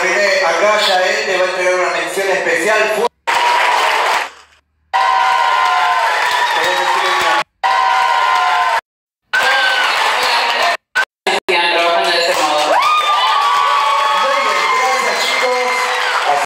Acá ya él te va a entregar una mención especial.